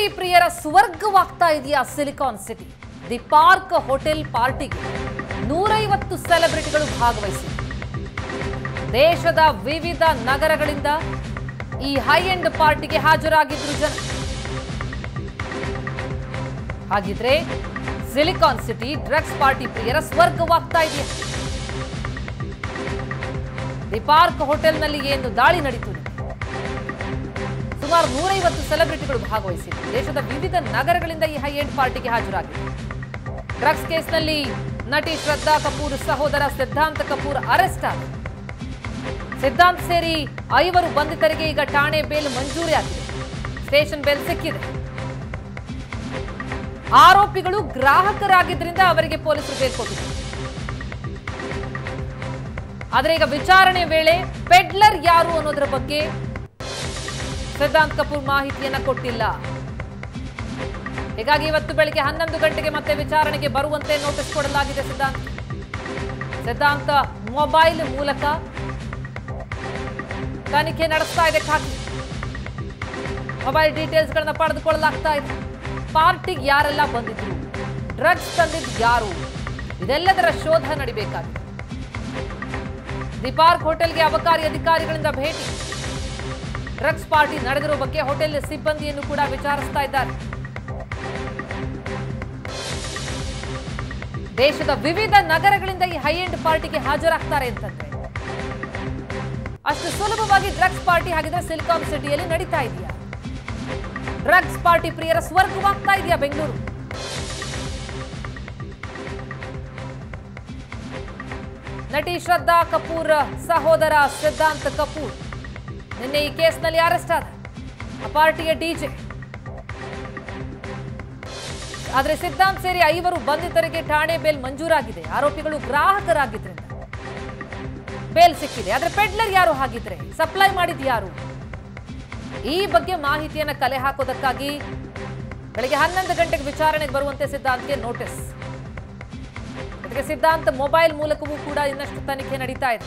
Party ಪ್ರಿಯರ ಸ್ವರ್ಗವಾಗ್ತಾ ಇದೆಯಾ silicon city? The park hotel ಪಾರ್ಟಿಗೆ ನೂರೈವತ್ತು ಸೆಲೆಬ್ರಿಟಿಗಳು ಭಾಗವಹಿಸಿ. ದೇಶದ ವಿವಿಧ ನಗರಗಳಿಂದ ಈ ಹೈ ಎಂಡ್ ಪಾರ್ಟಿಗೆ ಹಾಜರಾಗಿದ್ರು ಜನ. ಹಾಗಿದ್ರೆ ಸಿಲಿಕಾನ್ ಸಿಟಿ ಡ್ರಗ್ಸ್ ಪಾರ್ಟಿ ಪ್ರಿಯರ ಸ್ವರ್ಗವಾಗ್ತಾ ಇದೆಯಾ? ದಿ ಪಾರ್ಕ್ ಹೋಟೆಲ್ನಲ್ಲಿ ಏನು ದಾಳಿ ನಡೀತು? ಸುಮಾರು ನೂರೈವತ್ತು ಸೆಲೆಬ್ರಿಟಿಗಳು ಭಾಗವಹಿಸಿದ್ರು ದೇಶದ ವಿವಿಧ ನಗರಗಳಿಂದ ಈ ಹೈ ಎಂಡ್ ಪಾರ್ಟಿಗೆ ಹಾಜರಾಗಿದ್ರು ಡ್ರಗ್ಸ್ ಕೇಸ್ನಲ್ಲಿ ನಟಿ ಶ್ರದ್ಧಾ ಕಪೂರ್, ಸಹೋದರ ಸಿದ್ಧಾಂತ ಕಪೂರ್ ಅರೆಸ್ಟ್ ಆದ. ಸಿದ್ಧಾಂತ್ ಸೇರಿ ಐವರು ಬಂಧಿತರಿಗೆ ಈಗ ಠಾಣೆ ಬೇಲ್ ಮಂಜೂರಿ ಆಗಿದೆ. ಸ್ಟೇಷನ್ ಬೇಲ್ ಸಿಕ್ಕಿದೆ. ಆರೋಪಿಗಳು ಗ್ರಾಹಕರಾಗಿದ್ದರಿಂದ ಅವರಿಗೆ ಪೊಲೀಸರು ಬೇಲ್ ಕೊಟ್ಟಿದ್ದಾರೆ. ಆದ್ರೆ ಈಗ ವಿಚಾರಣೆ ವೇಳೆ ಪೆಡ್ಲರ್ ಯಾರು ಅನ್ನೋದರ ಬಗ್ಗೆ ಸಿದ್ಧಾಂತ್ ಕಪೂರ್ ಮಾಹಿತಿಯನ್ನ ಕೊಟ್ಟಿಲ್ಲ. ಹೀಗಾಗಿ ಇವತ್ತು ಬೆಳಿಗ್ಗೆ ಹನ್ನೊಂದು ಗಂಟೆಗೆ ಮತ್ತೆ ವಿಚಾರಣೆಗೆ ಬರುವಂತೆ ನೋಟಿಸ್ ಕೊಡಲಾಗಿದೆ ಸಿದ್ಧಾಂತ್. ಸಿದ್ಧಾಂತ ಮೊಬೈಲ್ ಮೂಲಕ ತನಿಖೆ ನಡೆಸ್ತಾ ಇದೆ ಖಾತೆ ಮೊಬೈಲ್ ಡೀಟೇಲ್ಸ್ಗಳನ್ನ ಪಡೆದುಕೊಳ್ಳಲಾಗ್ತಾ ಇದೆ. ಪಾರ್ಟಿಗೆ ಯಾರೆಲ್ಲ ಬಂದಿದ್ರು? ಡ್ರಗ್ಸ್ ತಂದಿದ್ದು ಯಾರು? ಇದೆಲ್ಲದರ ಶೋಧ ನಡಿಬೇಕಾಗಿದೆ. ದಿ ಪಾರ್ಕ್ ಹೋಟೆಲ್ಗೆ ಅಬಕಾರಿ ಅಧಿಕಾರಿಗಳಿಂದ ಭೇಟಿ. ಡ್ರಗ್ಸ್ ಪಾರ್ಟಿ ನಡೆದಿರುವ ಬಗ್ಗೆ ಹೋಟೆಲ್ ಸಿಬ್ಬಂದಿಯನ್ನು ಕೂಡ ವಿಚಾರಿಸ್ತಾ ಇದ್ದಾರೆ. ದೇಶದ ವಿವಿಧ ನಗರಗಳಿಂದ ಈ ಹೈ ಎಂಡ್ ಪಾರ್ಟಿಗೆ ಹಾಜರಾಗ್ತಾರೆ ಅಂತಂದ್ರೆ. ಅಷ್ಟು ಸುಲಭವಾಗಿ ಡ್ರಗ್ಸ್ ಪಾರ್ಟಿ ಹಾಗಿದ್ರೆ ಸಿಲಿಕಾನ್ ಸಿಟಿಯಲ್ಲಿ ನಡೀತಾ ಇದೆಯಾ? ಡ್ರಗ್ಸ್ ಪಾರ್ಟಿ ಪ್ರಿಯರ ಸ್ವರ್ಗವಾಗ್ತಾ ಇದೆಯಾ ಬೆಂಗಳೂರು? ನಟಿ ಶ್ರದ್ಧಾ ಕಪೂರ್ ಸಹೋದರ ಸಿದ್ಧಾಂತ್ ಕಪೂರ್. ನಿನ್ನೆ ಈ ಕೇಸ್ನಲ್ಲಿ ಅರೆಸ್ಟ್ ಆದ. ಆ ಪಾರ್ಟಿಯ ಡಿಜೆ ಆದರೆ ಸಿದ್ಧಾಂತ್ ಸೇರಿ ಐವರು ಬಂಧಿತರಿಗೆ ಠಾಣೆ ಬೇಲ್ ಮಂಜೂರಾಗಿದೆ. ಆರೋಪಿಗಳು ಗ್ರಾಹಕರಾಗಿದ್ರಿಂದ ಬೇಲ್ ಸಿಕ್ಕಿದೆ. ಆದರೆ ಪೆಡ್ಲರ್ ಯಾರು ಹಾಗಿದ್ರೆ? ಸಪ್ಲೈ ಮಾಡಿದ್ ಯಾರು? ಈ ಬಗ್ಗೆ ಮಾಹಿತಿಯನ್ನು ಕಲೆ ಹಾಕೋದಕ್ಕಾಗಿ ಬೆಳಗ್ಗೆ ಹನ್ನೊಂದು ಗಂಟೆಗೆ ವಿಚಾರಣೆಗೆ ಬರುವಂತೆ ಸಿದ್ಧಾಂತ್ಗೆ ನೋಟಿಸ್ ಜೊತೆಗೆ ಸಿದ್ಧಾಂತ್ ಮೊಬೈಲ್ ಮೂಲಕವೂ ಕೂಡ ಇನ್ನಷ್ಟು ತನಿಖೆ ನಡೀತಾ ಇದೆ.